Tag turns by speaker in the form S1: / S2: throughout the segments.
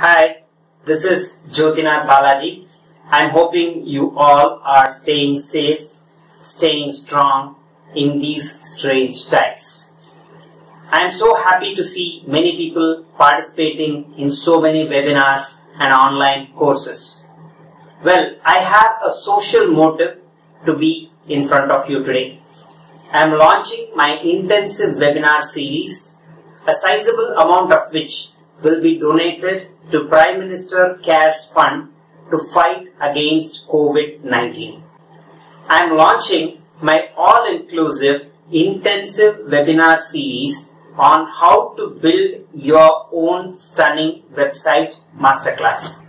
S1: Hi, this is Jyothinath Balaji. I'm hoping you all are staying safe, staying strong in these strange times. I'm so happy to see many people participating in so many webinars and online courses. Well, I have a social motive to be in front of you today. I'm launching my intensive webinar series, a sizable amount of which will be donated to Prime Minister CARES Fund to fight against COVID-19. I am launching my all-inclusive intensive webinar series on how to build your own stunning website masterclass.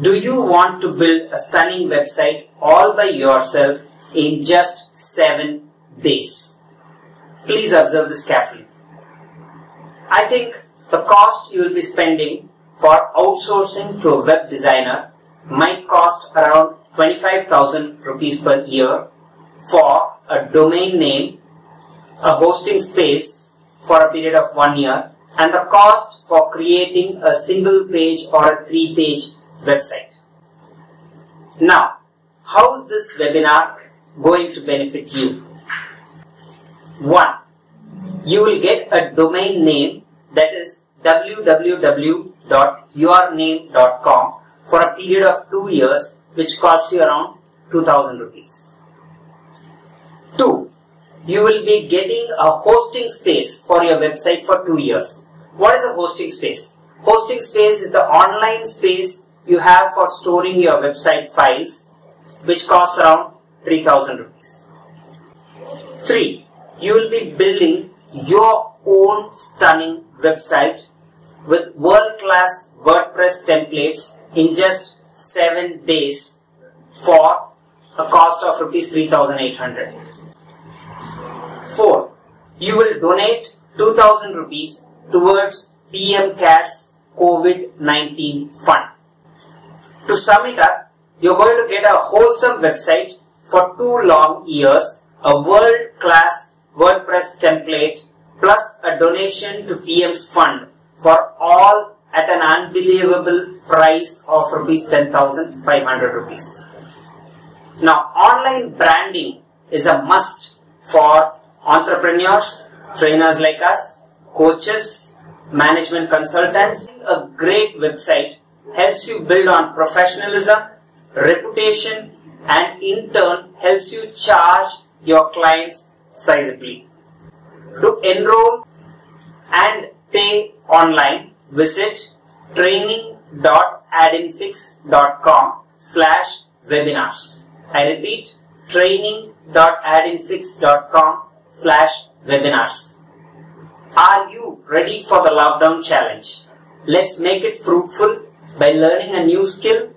S1: Do you want to build a stunning website all by yourself in just 7 days? Please observe this carefully. I think the cost you will be spending for outsourcing to a web designer might cost around 25,000 rupees per year for a domain name, a hosting space for a period of one year, and the cost for creating a single page or a three page website. Now, how is this webinar going to benefit you? One, you will get a domain name that is www.yourname.com for a period of two years which costs you around 2000 rupees. Two, you will be getting a hosting space for your website for two years. What is a hosting space? Hosting space is the online space you have for storing your website files which costs around 3000 rupees. Three, you will be building your own stunning website with world-class WordPress templates in just 7 days for a cost of rupees 3800 4. You will donate 2000 rupees towards PM CARES COVID-19 fund. To sum it up, you're going to get a wholesome website for two long years, a world-class WordPress template plus a donation to PM's fund for all at an unbelievable price of rupees 10,500 rupees. Now, online branding is a must for entrepreneurs, trainers like us, coaches, management consultants. A great website helps you build on professionalism, reputation, and in turn helps you charge your clients sizably. To enroll and pay online, visit training.adinfix.com slash webinars. I repeat, training.adinfix.com slash webinars. Are you ready for the lockdown challenge? Let's make it fruitful by learning a new skill,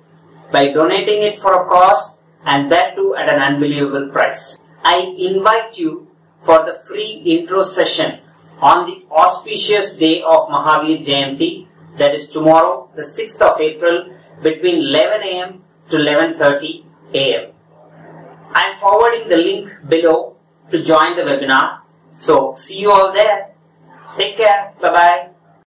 S1: by donating it for a cause, and that too at an unbelievable price. I invite you for the free intro session on the auspicious day of Mahavir Jayanti, that is tomorrow, the 6th of April, between 11 am to 11.30 am. I am forwarding the link below to join the webinar. So, see you all there. Take care. Bye-bye.